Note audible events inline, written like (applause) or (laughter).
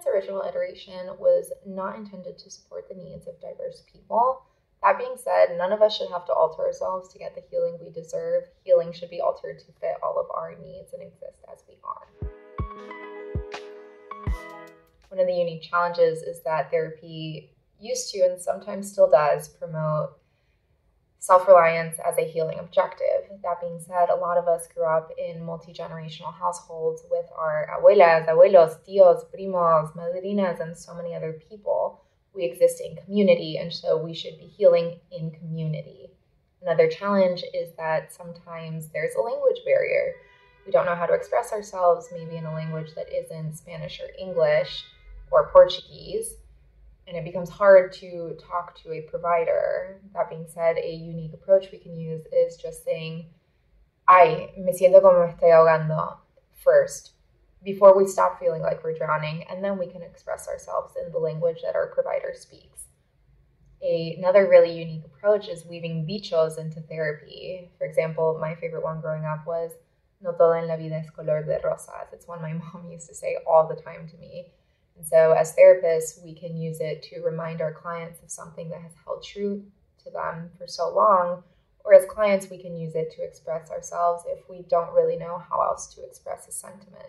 its original iteration was not intended to support the needs of diverse people. That being said, none of us should have to alter ourselves to get the healing we deserve. Healing should be altered to fit all of our needs and exist as we are. One of the unique challenges is that therapy used to and sometimes still does promote self reliance as a healing objective. That being said, a lot of us grew up in multi generational households with our abuelas, abuelos, tios, primos, madrinas, and so many other people. We exist in community, and so we should be healing in community. Another challenge is that sometimes there's a language barrier. We don't know how to express ourselves, maybe in a language that isn't Spanish or English or Portuguese and it becomes hard to talk to a provider. That being said, a unique approach we can use is just saying, I me siento como me estoy ahogando first, before we stop feeling like we're drowning, and then we can express ourselves in the language that our provider speaks. A, another really unique approach is weaving dichos into therapy. For example, my favorite one growing up was No todo en la vida es color de rosas. It's one my (laughs) mom used to say all the time to me and so, as therapists, we can use it to remind our clients of something that has held true to them for so long. Or as clients, we can use it to express ourselves if we don't really know how else to express a sentiment.